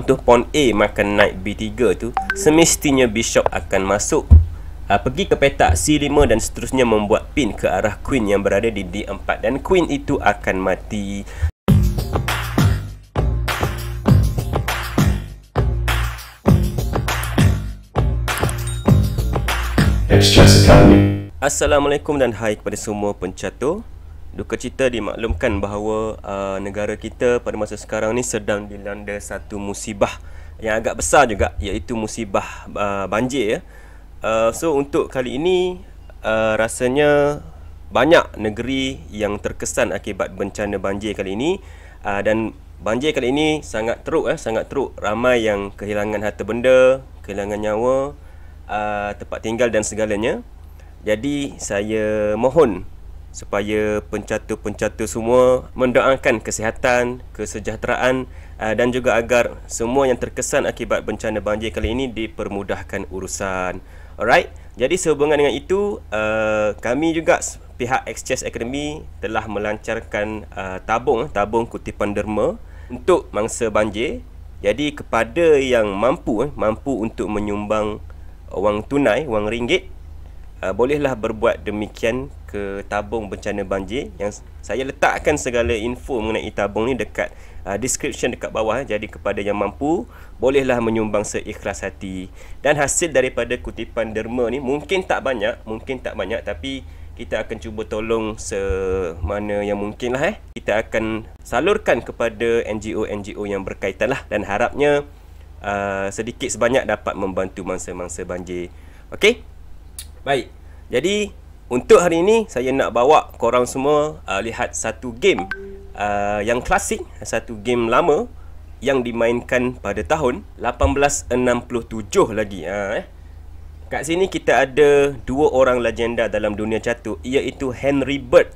Untuk pawn A makan knight B3 tu, semestinya bishop akan masuk uh, pergi ke petak C5 dan seterusnya membuat pin ke arah queen yang berada di D4 dan queen itu akan mati. Assalamualaikum dan hai kepada semua pencatur. Duka cita dimaklumkan bahawa uh, negara kita pada masa sekarang ni sedang dilanda satu musibah yang agak besar juga iaitu musibah uh, banjir ya. Uh, so untuk kali ini uh, rasanya banyak negeri yang terkesan akibat bencana banjir kali ini uh, dan banjir kali ini sangat teruk eh sangat teruk ramai yang kehilangan harta benda, kehilangan nyawa, uh, tempat tinggal dan segalanya. Jadi saya mohon supaya pencatur-pencatur semua mendoakan kesihatan, kesejahteraan uh, dan juga agar semua yang terkesan akibat bencana banjir kali ini dipermudahkan urusan. Alright. Jadi sehubungan dengan itu, uh, kami juga pihak Exchange Academy telah melancarkan uh, tabung tabung kutipan derma untuk mangsa banjir. Jadi kepada yang mampu mampu untuk menyumbang wang tunai, wang ringgit uh, bolehlah berbuat demikian ke tabung bencana banjir yang saya letakkan segala info mengenai tabung ni dekat uh, description dekat bawah jadi kepada yang mampu bolehlah menyumbang seikhlas hati. Dan hasil daripada kutipan derma ni mungkin tak banyak mungkin tak banyak tapi kita akan cuba tolong semana yang mungkin lah eh. Kita akan salurkan kepada NGO-NGO yang berkaitan lah. Dan harapnya uh, sedikit sebanyak dapat membantu mangsa-mangsa banjir. Okey? Baik. Jadi untuk hari ini saya nak bawa korang semua uh, lihat satu game uh, yang klasik, satu game lama yang dimainkan pada tahun 1867 lagi uh, eh. Kat sini kita ada dua orang legenda dalam dunia catur iaitu Henry Bird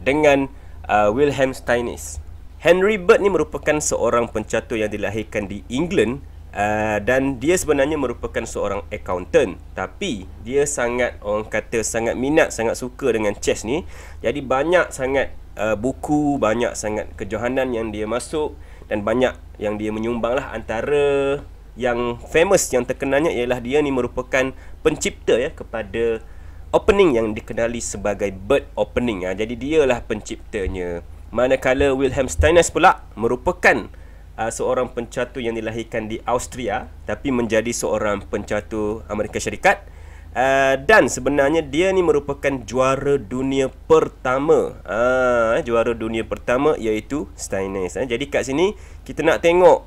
dengan uh, Wilhelm Steinitz. Henry Bird ni merupakan seorang pencatur yang dilahirkan di England Uh, dan dia sebenarnya merupakan seorang accountant tapi dia sangat orang kata sangat minat sangat suka dengan chess ni. Jadi banyak sangat uh, buku banyak sangat kejohanan yang dia masuk dan banyak yang dia menyumbang lah. Antara yang famous yang terkenalnya ialah dia ni merupakan pencipta ya kepada opening yang dikenali sebagai bird opening. Ha. jadi dialah penciptanya. Manakala Wilhelm Steinitz pula merupakan uh, seorang pencatur yang dilahirkan di Austria tapi menjadi seorang pencatur Amerika Syarikat uh, dan sebenarnya dia ni merupakan juara dunia pertama uh, juara dunia pertama iaitu Steinitz uh. jadi kat sini kita nak tengok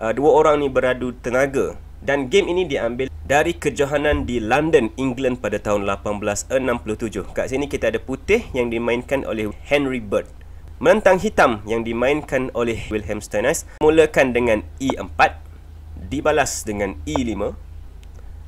uh, dua orang ni beradu tenaga dan game ini diambil dari kejohanan di London, England pada tahun 1867. Kat sini kita ada putih yang dimainkan oleh Henry Bird. Menentang hitam yang dimainkan oleh Wilhelm Steinitz mulakan dengan E4 dibalas dengan E5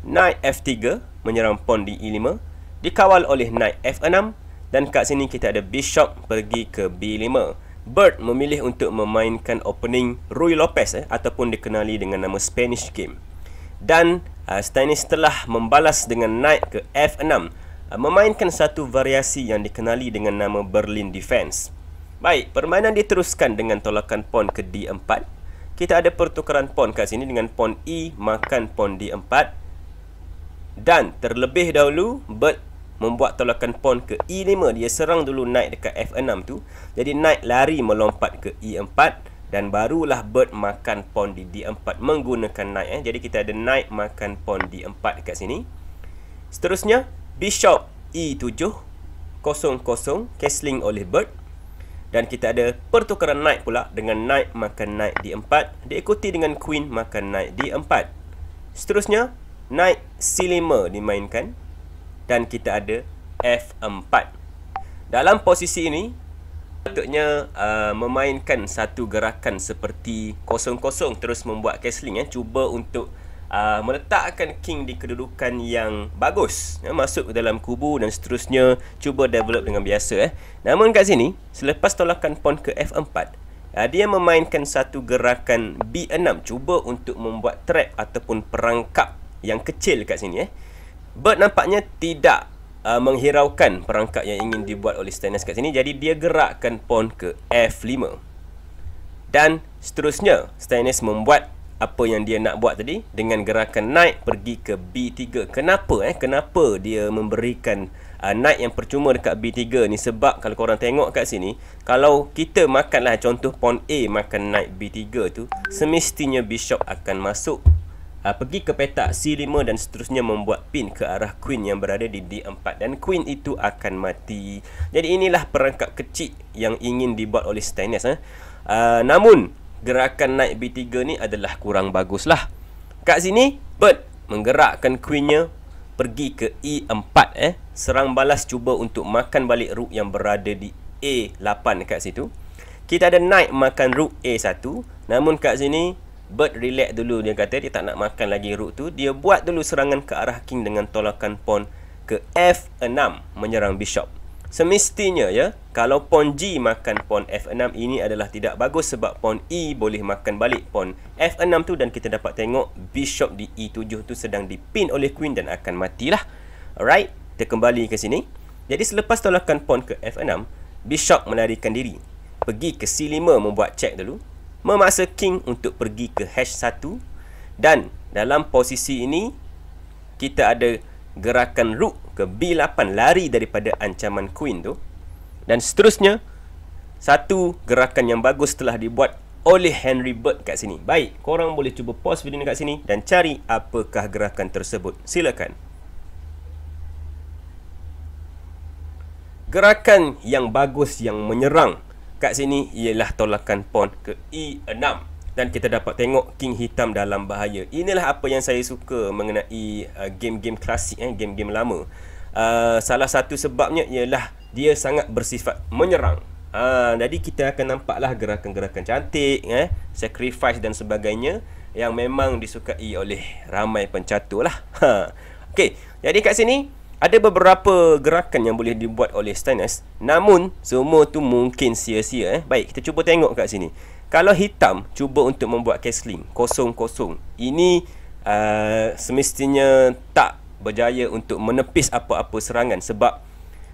Knight F3 menyerang pawn di E5 dikawal oleh Knight F6 dan kat sini kita ada Bishop pergi ke B5 Bird memilih untuk memainkan opening Rui Lopez eh, ataupun dikenali dengan nama Spanish Game. Dan uh, Steinitz telah membalas dengan Knight ke F6 uh, memainkan satu variasi yang dikenali dengan nama Berlin Defense Baik, permainan diteruskan dengan tolakan pawn ke D4. Kita ada pertukaran pawn kat sini dengan pawn E makan pawn D4. Dan terlebih dahulu, Bird membuat tolakan pawn ke E5. Dia serang dulu knight dekat F6 tu. Jadi knight lari melompat ke E4. Dan barulah Bird makan pawn di D4 menggunakan knight. Eh. Jadi kita ada knight makan pawn D4 dekat sini. Seterusnya, Bishop E7. Kosong-kosong, castling oleh Bird. Dan kita ada pertukaran knight pula dengan knight makan knight D4 diikuti dengan queen makan knight D4. Seterusnya, knight C5 dimainkan dan kita ada F4. Dalam posisi ini, patutnya uh, memainkan satu gerakan seperti kosong-kosong terus membuat castling ya. Cuba untuk uh, meletakkan king di kedudukan yang bagus ya, masuk ke dalam kubu dan seterusnya cuba develop dengan biasa eh. Namun kat sini selepas tolakan pawn ke F4 uh, dia memainkan satu gerakan B6 cuba untuk membuat trap ataupun perangkap yang kecil kat sini eh. Bird nampaknya tidak uh, menghiraukan perangkap yang ingin dibuat oleh Stannis kat sini jadi dia gerakkan pawn ke F5 dan seterusnya Stannis membuat apa yang dia nak buat tadi dengan gerakan naik pergi ke B3. Kenapa eh? Kenapa dia memberikan uh, naik yang percuma dekat B3 ni sebab kalau korang tengok kat sini, kalau kita makanlah contoh pawn A makan naik B3 tu, semestinya bishop akan masuk uh, pergi ke petak C5 dan seterusnya membuat pin ke arah queen yang berada di D4 dan queen itu akan mati. Jadi inilah perangkap kecil yang ingin dibuat oleh Steines eh. Uh, namun gerakan naik B3 ni adalah kurang baguslah. Kat sini, Bird menggerakkan queennya pergi ke E4 eh. Serang balas cuba untuk makan balik rook yang berada di A8 kat situ. Kita ada knight makan rook A1. Namun kat sini, Bird relax dulu. Dia kata dia tak nak makan lagi rook tu. Dia buat dulu serangan ke arah king dengan tolakan pawn ke F6 menyerang bishop. Semestinya ya, kalau pawn G makan pawn F6 ini adalah tidak bagus sebab pawn E boleh makan balik pawn F6 tu dan kita dapat tengok bishop di E7 tu sedang dipin oleh queen dan akan matilah. Alright, kita kembali ke sini. Jadi selepas tolakan pawn ke F6, bishop melarikan diri. Pergi ke C5 membuat check dulu. Memaksa king untuk pergi ke H1 dan dalam posisi ini kita ada gerakan rook ke B8 lari daripada ancaman queen tu dan seterusnya satu gerakan yang bagus telah dibuat oleh Henry Bird kat sini. Baik, korang boleh cuba pause video ni kat sini dan cari apakah gerakan tersebut. Silakan. Gerakan yang bagus yang menyerang kat sini ialah tolakan pawn ke E6 dan kita dapat tengok king hitam dalam bahaya. Inilah apa yang saya suka mengenai uh, game-game klasik eh, game-game lama. Uh, salah satu sebabnya ialah dia sangat bersifat menyerang. Uh, jadi kita akan nampaklah gerakan-gerakan cantik, eh, sacrifice dan sebagainya yang memang disukai oleh ramai pencatur lah. Ha. Okey, jadi kat sini ada beberapa gerakan yang boleh dibuat oleh Steines. Namun semua tu mungkin sia-sia. Eh. Baik, kita cuba tengok kat sini. Kalau hitam cuba untuk membuat castling kosong-kosong, ini uh, semestinya tak berjaya untuk menepis apa-apa serangan sebab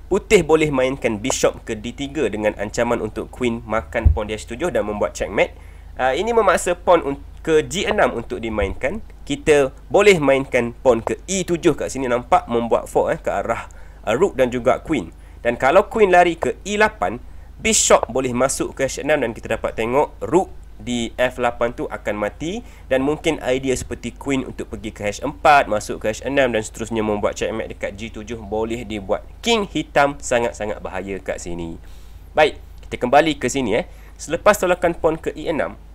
putih boleh mainkan bishop ke D3 dengan ancaman untuk queen makan pawn di H7 dan membuat checkmate. Uh, ini memaksa pawn ke G6 untuk dimainkan. Kita boleh mainkan pawn ke E7 kat sini nampak membuat fork eh, ke arah uh, rook dan juga queen. Dan kalau queen lari ke E8, bishop boleh masuk ke h6 dan kita dapat tengok rook di f8 tu akan mati dan mungkin idea seperti queen untuk pergi ke h4 masuk ke h6 dan seterusnya membuat checkmate dekat g7 boleh dibuat king hitam sangat-sangat bahaya kat sini. Baik kita kembali ke sini eh. Selepas tolakan pawn ke e6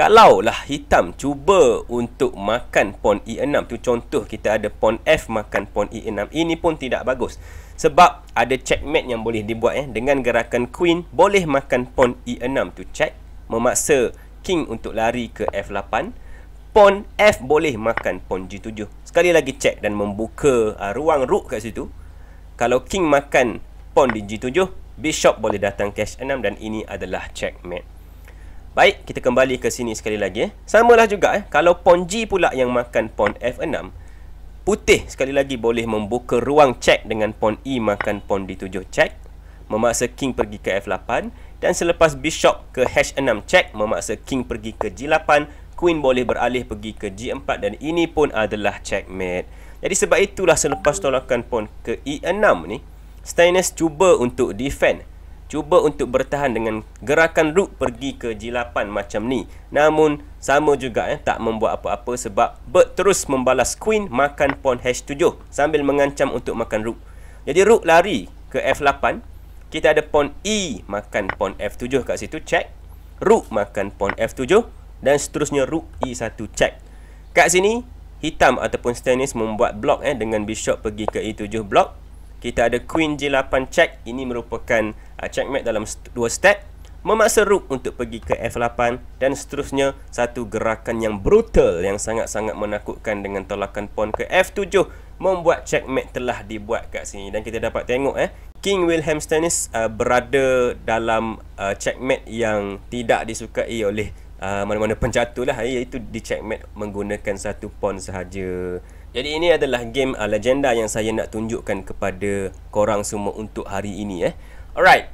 Kalaulah hitam cuba untuk makan pawn e6 tu contoh kita ada pawn f makan pawn e6 ini pun tidak bagus. Sebab ada checkmate yang boleh dibuat eh. Dengan gerakan queen boleh makan pawn e6 tu. Check. Memaksa king untuk lari ke f8 pawn f boleh makan pawn g7 sekali lagi check dan membuka uh, ruang rook kat situ. Kalau king makan pawn di g7 bishop boleh datang ke h6 dan ini adalah checkmate Baik, kita kembali ke sini sekali lagi. Samalah juga eh. Kalau pawn G pula yang makan pawn F6, putih sekali lagi boleh membuka ruang check dengan pawn E makan pawn D7 check. Memaksa king pergi ke F8. Dan selepas bishop ke H6 check, memaksa king pergi ke G8. Queen boleh beralih pergi ke G4 dan ini pun adalah checkmate. Jadi sebab itulah selepas tolakan pawn ke E6 ni, Steines cuba untuk defend cuba untuk bertahan dengan gerakan rook pergi ke G8 macam ni. Namun sama juga eh tak membuat apa-apa sebab bird terus membalas queen makan pawn H7 sambil mengancam untuk makan rook. Jadi rook lari ke F8. Kita ada pawn E makan pawn F7 kat situ check. Rook makan pawn F7 dan seterusnya rook E1 check. Kat sini hitam ataupun Stannis membuat blok eh dengan bishop pergi ke E7 blok. Kita ada queen G8 check. Ini merupakan checkmate dalam dua step. Memaksa rook untuk pergi ke f8 dan seterusnya. Satu gerakan yang brutal yang sangat-sangat menakutkan dengan tolakan pawn ke f7 membuat checkmate telah dibuat kat sini. Dan kita dapat tengok eh King Wilhelm Stannis uh, berada dalam uh, checkmate yang tidak disukai oleh uh, mana-mana pencatur lah. Iaitu di checkmate menggunakan satu pawn sahaja. Jadi ini adalah game uh, legenda yang saya nak tunjukkan kepada korang semua untuk hari ini eh alright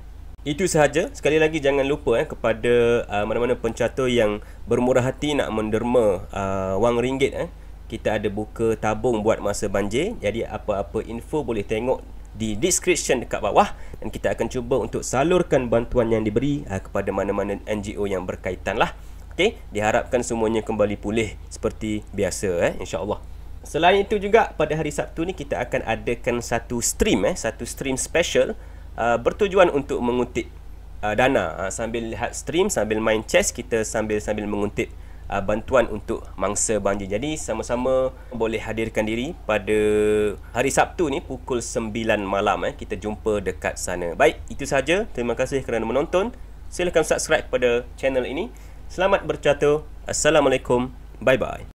Itu sahaja. Sekali lagi jangan lupa eh kepada uh, mana-mana pencatur yang bermurah hati nak menderma uh, wang ringgit eh. Kita ada buka tabung buat masa banjir. Jadi apa-apa info boleh tengok di description dekat bawah dan kita akan cuba untuk salurkan bantuan yang diberi uh, kepada mana-mana NGO yang berkaitan lah. Okey, diharapkan semuanya kembali pulih seperti biasa eh insya-Allah. Selain itu juga pada hari Sabtu ni kita akan adakan satu stream eh satu stream special uh, bertujuan untuk mengutip uh, dana uh, sambil lihat stream sambil main chess kita sambil sambil mengutip uh, bantuan untuk mangsa banjir. Jadi sama-sama boleh hadirkan diri pada hari Sabtu ni pukul 9 malam eh kita jumpa dekat sana. Baik, itu saja. Terima kasih kerana menonton. Silakan subscribe pada channel ini. Selamat bercatur. Assalamualaikum. Bye bye.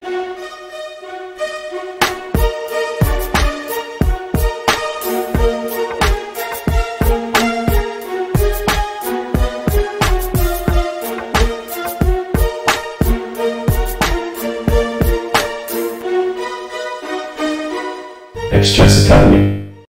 Express Academy.